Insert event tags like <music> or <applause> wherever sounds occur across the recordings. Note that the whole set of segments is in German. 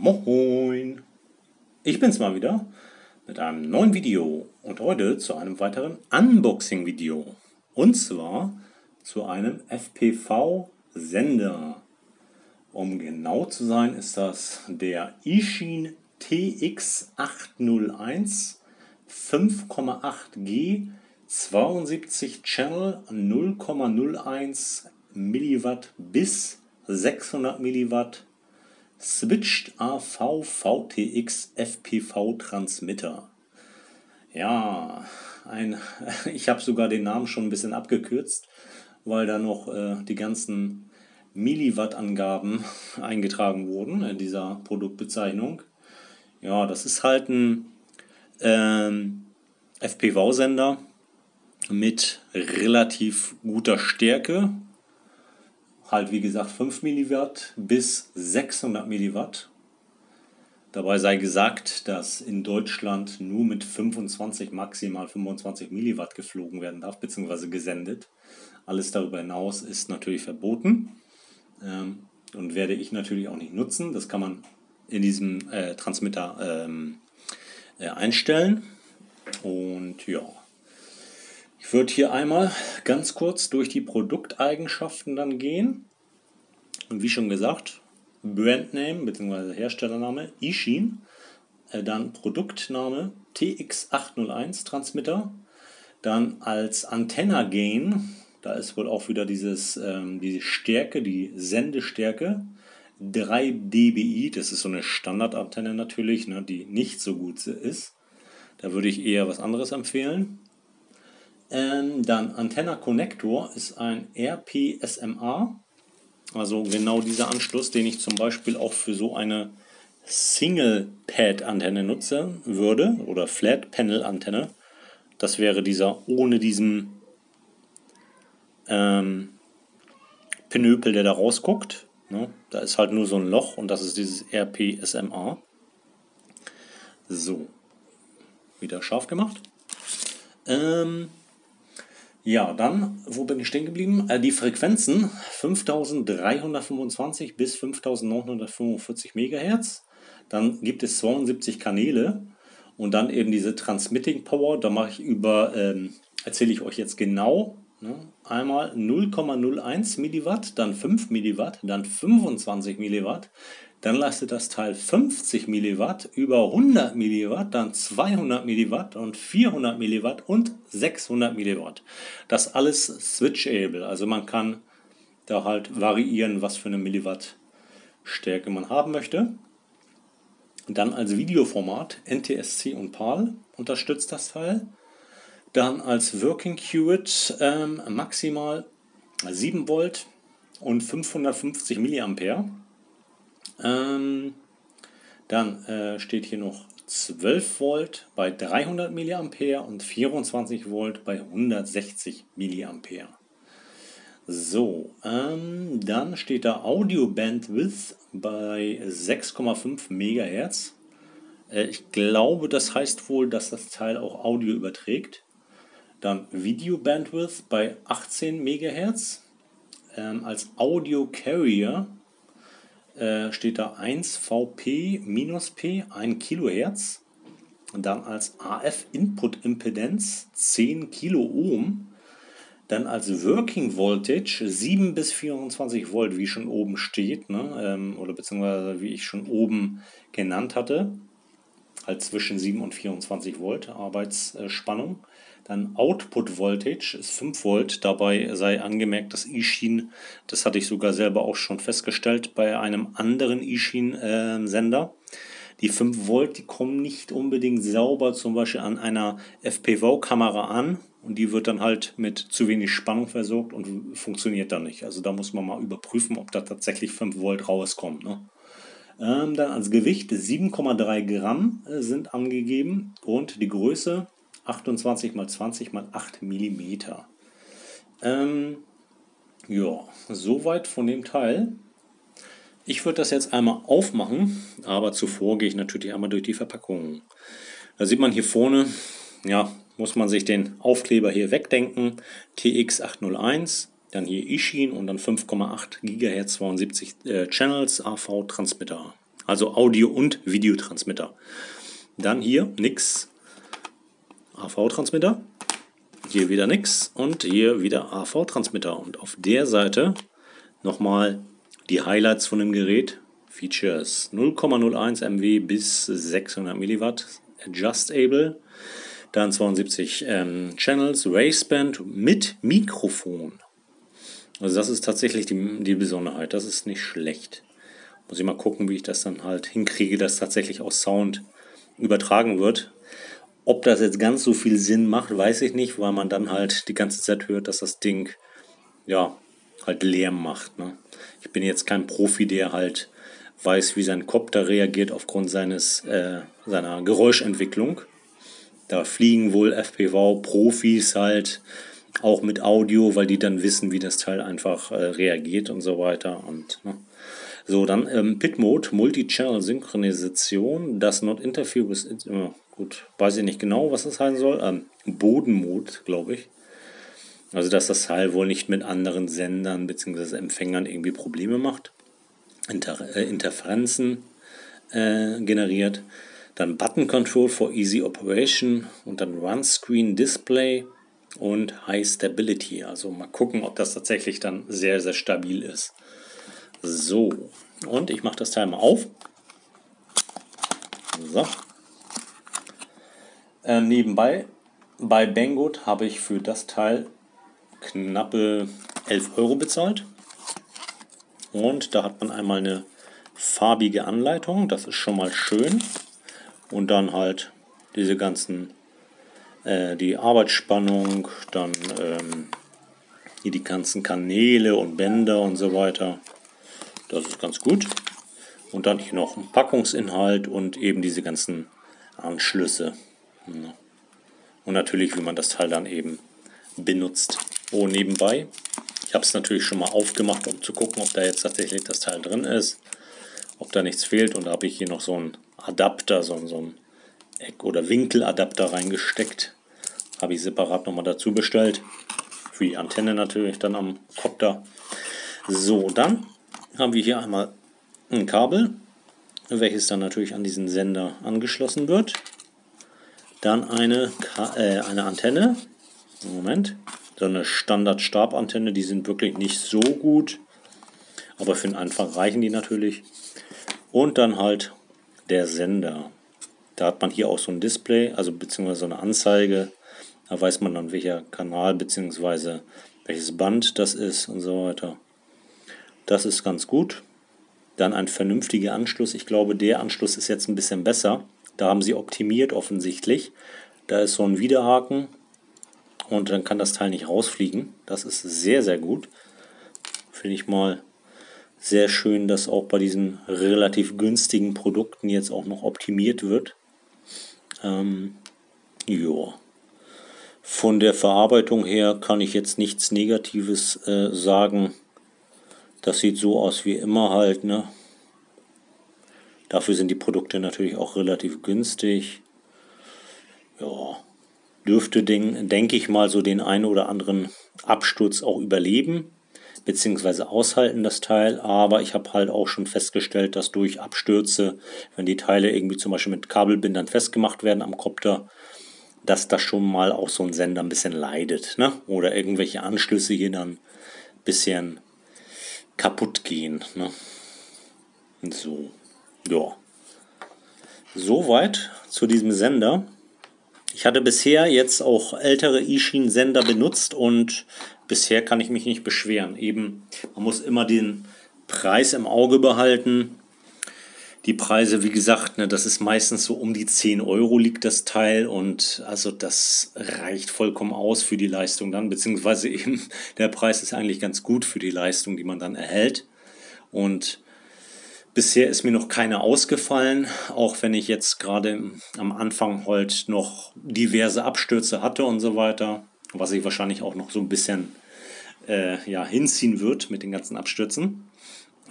Moin! Ich bin's mal wieder mit einem neuen Video und heute zu einem weiteren Unboxing-Video. Und zwar zu einem FPV-Sender. Um genau zu sein, ist das der Ishin TX801 5,8G 72 Channel 0,01 Milliwatt bis 600 Milliwatt Switched AV VTX FPV Transmitter. Ja, ein, <laughs> ich habe sogar den Namen schon ein bisschen abgekürzt, weil da noch äh, die ganzen Milliwatt-Angaben <laughs> eingetragen wurden in dieser Produktbezeichnung. Ja, das ist halt ein ähm, FPV-Sender mit relativ guter Stärke, halt wie gesagt 5 Milliwatt bis 600 Milliwatt. Dabei sei gesagt, dass in Deutschland nur mit 25, maximal 25 Milliwatt geflogen werden darf, beziehungsweise gesendet. Alles darüber hinaus ist natürlich verboten ähm, und werde ich natürlich auch nicht nutzen. Das kann man in diesem äh, Transmitter ähm, äh, einstellen. Und ja, ich würde hier einmal ganz kurz durch die Produkteigenschaften dann gehen. Und wie schon gesagt, Brandname bzw. Herstellername Ishin, äh, dann Produktname TX801 Transmitter, dann als Antenna Gain, da ist wohl auch wieder dieses, ähm, diese Stärke, die Sendestärke, 3 dBi, das ist so eine Standardantenne natürlich, ne, die nicht so gut ist. Da würde ich eher was anderes empfehlen. Ähm, dann Antenna Connector ist ein RPSMA, also genau dieser Anschluss, den ich zum Beispiel auch für so eine Single-Pad-Antenne nutzen würde oder Flat-Panel-Antenne. Das wäre dieser ohne diesen ähm, Pinöpel, der da rausguckt. Ne? Da ist halt nur so ein Loch und das ist dieses RPSMA. So, wieder scharf gemacht. Ähm, ja, dann, wo bin ich stehen geblieben? Äh, die Frequenzen 5325 bis 5945 MHz. Dann gibt es 72 Kanäle und dann eben diese Transmitting Power. Da mache ich über, ähm, erzähle ich euch jetzt genau. Ne? Einmal 0,01 Milliwatt, dann 5 Milliwatt, dann 25 Milliwatt, dann leistet das Teil 50 mW, über 100 mW, dann 200 mW und 400 mW und 600 mW. Das alles switchable, also man kann da halt variieren, was für eine Milliwatt-Stärke man haben möchte. Dann als Videoformat NTSC und PAL unterstützt das Teil. Dann als Working Qt ähm, maximal 7 Volt und 550 mA. Ähm, dann äh, steht hier noch 12 Volt bei 300 mA und 24 Volt bei 160 mA. So, ähm, dann steht da Audio Bandwidth bei 6,5 MHz. Äh, ich glaube, das heißt wohl, dass das Teil auch Audio überträgt. Dann Video Bandwidth bei 18 MHz. Ähm, als Audio Carrier äh, steht da 1 VP minus P, 1 Kilohertz. Und dann als AF Input Impedanz 10 Kilo Ohm. Dann als Working Voltage 7 bis 24 Volt, wie schon oben steht, ne? Ähm, oder beziehungsweise wie ich schon oben genannt hatte, halt zwischen 7 und 24 Volt Arbeitsspannung. Dann Output Voltage ist 5 Volt. Dabei sei angemerkt, dass Ishin, das hatte ich sogar selber auch schon festgestellt, bei einem anderen Ishin-Sender. Äh, die 5 Volt, die kommen nicht unbedingt sauber zum Beispiel an einer FPV-Kamera an und die wird dann halt mit zu wenig Spannung versorgt und funktioniert dann nicht. Also da muss man mal überprüfen, ob da tatsächlich 5 Volt rauskommt. Ne? Ähm, dann als Gewicht 7,3 Gramm äh, sind angegeben und die Größe 28 mal 20 mal 8 mm. Ähm, ja, soweit von dem Teil. Ich würde das jetzt einmal aufmachen, aber zuvor gehe ich natürlich einmal durch die Verpackung. Da sieht man hier vorne, ja, muss man sich den Aufkleber hier wegdenken. TX801, dann hier Ishin und dann 5,8 GHz 72 äh, Channels AV Transmitter. Also Audio- und Videotransmitter. Dann hier nix. AV-Transmitter. Hier wieder nix. Und hier wieder AV-Transmitter. Und auf der Seite nochmal die Highlights von dem Gerät. Features 0,01 MW bis 600 mW. Adjustable. Dann 72 ähm, Channels, Raceband mit Mikrofon. Also das ist tatsächlich die, die Besonderheit. Das ist nicht schlecht. Muss ich mal gucken, wie ich das dann halt hinkriege, dass tatsächlich auch Sound übertragen wird. Ob das jetzt ganz so viel Sinn macht, weiß ich nicht, weil man dann halt die ganze Zeit hört, dass das Ding ja halt Lärm macht. Ne? Ich bin jetzt kein Profi, der halt weiß, wie sein Kopter reagiert aufgrund seines äh, seiner Geräuschentwicklung. Da fliegen wohl FPV-Profis halt auch mit Audio, weil die dann wissen, wie das Teil einfach äh, reagiert und so weiter. Und ne. so, dann ähm, Pit-Mode, Multi-Channel-Synchronisation, das Not Interfere with, äh, gut, weiß ich nicht genau, was das heißen soll. Ähm, Boden-Mode, glaube ich. Also, dass das Teil wohl nicht mit anderen Sendern bzw. Empfängern irgendwie Probleme macht. Inter äh, Interferenzen äh, generiert. Dann Button Control for Easy Operation und dann Run Screen Display und High Stability. Also mal gucken, ob das tatsächlich dann sehr, sehr stabil ist. So, und ich mache das Teil mal auf. So. Äh, nebenbei, bei Banggood habe ich für das Teil knappe 11 Euro bezahlt. Und da hat man einmal eine farbige Anleitung, das ist schon mal schön. Und dann halt diese ganzen, äh, die Arbeitsspannung, dann ähm, hier die ganzen Kanäle und Bänder und so weiter. Das ist ganz gut. Und dann hier noch ein Packungsinhalt und eben diese ganzen Anschlüsse. Und natürlich, wie man das Teil dann eben benutzt. Oh, nebenbei. Ich habe es natürlich schon mal aufgemacht, um zu gucken, ob da jetzt tatsächlich das Teil drin ist. Ob da nichts fehlt. Und da habe ich hier noch so ein Adapter, so, so ein Eck- oder Winkeladapter reingesteckt. Habe ich separat nochmal dazu bestellt. Für die Antenne natürlich dann am Kopter. So, dann haben wir hier einmal ein Kabel, welches dann natürlich an diesen Sender angeschlossen wird. Dann eine, äh, eine Antenne. Moment. So eine Standard-Stabantenne, die sind wirklich nicht so gut. Aber für den Anfang reichen die natürlich. Und dann halt der Sender. Da hat man hier auch so ein Display, also beziehungsweise eine Anzeige. Da weiß man dann, welcher Kanal beziehungsweise welches Band das ist und so weiter. Das ist ganz gut. Dann ein vernünftiger Anschluss. Ich glaube, der Anschluss ist jetzt ein bisschen besser. Da haben sie optimiert offensichtlich. Da ist so ein Widerhaken und dann kann das Teil nicht rausfliegen. Das ist sehr, sehr gut. Finde ich mal sehr schön, dass auch bei diesen relativ günstigen Produkten jetzt auch noch optimiert wird. Ähm, ja. Von der Verarbeitung her kann ich jetzt nichts Negatives äh, sagen. Das sieht so aus wie immer halt, ne? Dafür sind die Produkte natürlich auch relativ günstig. Ja, dürfte, den, denke ich mal, so den einen oder anderen Absturz auch überleben beziehungsweise aushalten das Teil, aber ich habe halt auch schon festgestellt, dass durch Abstürze, wenn die Teile irgendwie zum Beispiel mit Kabelbindern festgemacht werden am Kopter, dass das schon mal auch so ein Sender ein bisschen leidet, ne? Oder irgendwelche Anschlüsse hier dann ein bisschen kaputt gehen, ne? So, ja. Soweit zu diesem Sender. Ich hatte bisher jetzt auch ältere Ishin-Sender benutzt und bisher kann ich mich nicht beschweren. Eben, man muss immer den Preis im Auge behalten. Die Preise, wie gesagt, ne, das ist meistens so um die 10 Euro liegt das Teil und also das reicht vollkommen aus für die Leistung dann, beziehungsweise <laughs> eben der Preis ist eigentlich ganz gut für die Leistung, die man dann erhält. Und bisher ist mir noch keine ausgefallen, auch wenn ich jetzt gerade am Anfang halt noch diverse Abstürze hatte und so weiter was sich wahrscheinlich auch noch so ein bisschen äh, ja, hinziehen wird mit den ganzen Abstürzen.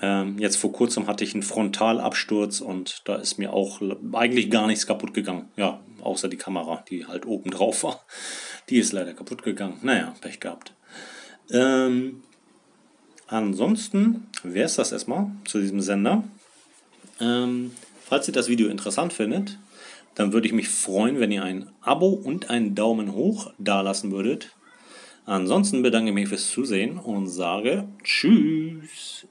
Ähm, jetzt vor kurzem hatte ich einen Frontalabsturz und da ist mir auch eigentlich gar nichts kaputt gegangen. Ja, außer die Kamera, die halt oben drauf war. Die ist leider kaputt gegangen. Naja, Pech gehabt. Ähm, ansonsten wäre es das erstmal zu diesem Sender. Ähm, falls ihr das Video interessant findet, dann würde ich mich freuen, wenn ihr ein Abo und einen Daumen hoch dalassen würdet. Ansonsten bedanke ich mich fürs Zusehen und sage Tschüss.